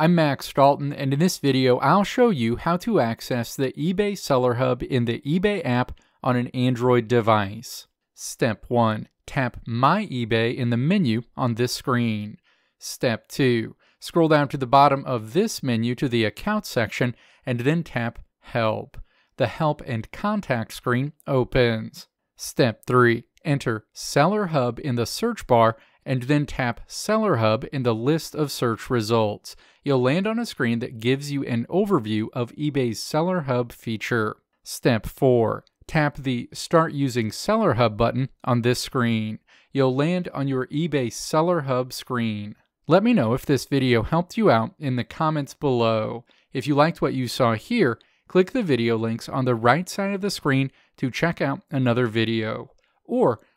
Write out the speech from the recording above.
I'm Max Dalton, and in this video, I'll show you how to access the eBay Seller Hub in the eBay app on an Android device. Step 1. Tap My eBay in the menu on this screen. Step 2. Scroll down to the bottom of this menu to the Account section and then tap Help. The Help and Contact screen opens. Step 3. Enter Seller Hub in the search bar and then tap Seller Hub in the list of search results. You'll land on a screen that gives you an overview of eBay's Seller Hub feature. Step 4. Tap the Start Using Seller Hub button on this screen. You'll land on your eBay Seller Hub screen. Let me know if this video helped you out in the comments below. If you liked what you saw here, click the video links on the right side of the screen to check out another video. Or